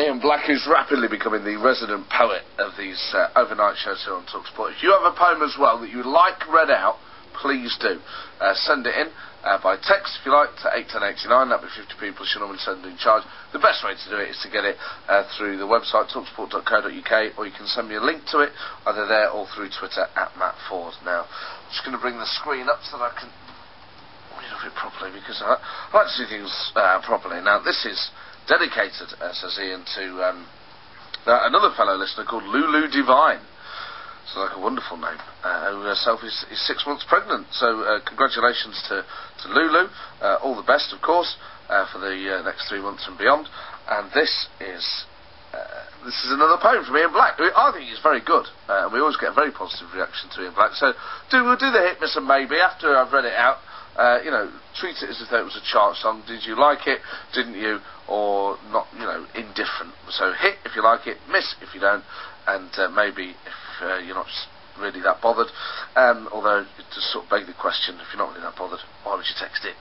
Ian Black is rapidly becoming the resident poet of these uh, overnight shows here on Talksport. If you have a poem as well that you would like read out, please do. Uh, send it in uh, by text, if you like, to 81089. That'll be 50 people should normally send in charge. The best way to do it is to get it uh, through the website, talksport.co.uk, or you can send me a link to it, either there or through Twitter, at Matt Forde. Now, I'm just going to bring the screen up so that I can read off it properly, because I, I like to see things uh, properly. Now, this is dedicated, uh, says Ian, to um, uh, another fellow listener called Lulu Divine. It's like a wonderful name. Uh, who herself is, is, six months pregnant. So uh, congratulations to, to Lulu. Uh, all the best, of course, uh, for the uh, next three months and beyond. And this is this is another poem from Ian Black. I think it's very good. And we always get a very positive reaction to Ian Black. So do we'll do the hit, miss, and maybe after I've read it out uh, you know, treat it as if it was a chart song. Did you like it? Didn't you? Or not? You know, indifferent. So hit if you like it, miss if you don't, and uh, maybe if uh, you're not really that bothered. Um, although it does sort of beg the question: if you're not really that bothered, why would you text it?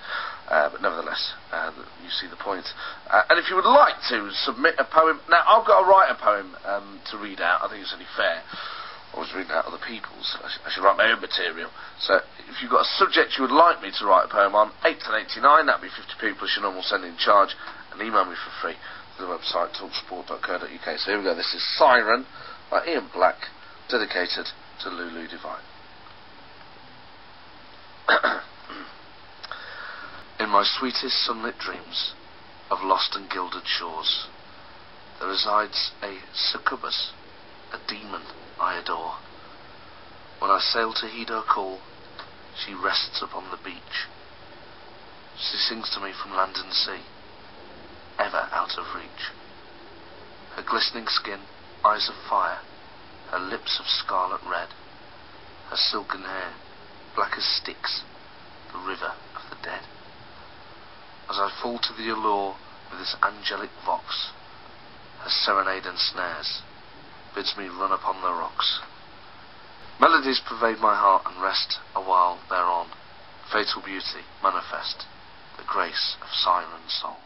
Uh, but nevertheless, uh, you see the point. Uh, and if you would like to submit a poem, now I've got to write a poem um, to read out. I think it's only fair. I was reading out other people's. I, sh- I, should write my own material. So if you've got a subject you would like me to write a poem on, 8 to 89, that'd be 50 people as your normal send in charge, and email me for free to the website talksport.co.uk. So here we go. This is Siren by Ian Black, dedicated to Lulu Divine. in my sweetest sunlit dreams of lost and gilded shores, there resides a succubus, a demon I adore. When I sail to heed her call, she rests upon the beach. She sings to me from land and sea, ever out of reach. Her glistening skin, eyes of fire, her lips of scarlet red, her silken hair, black as Styx, the river of the dead. As I fall to the allure with this angelic vox, her serenade and snares, bids me run upon the rocks. Melodies pervade my heart and rest awhile thereon. Fatal beauty manifest, the grace of siren song.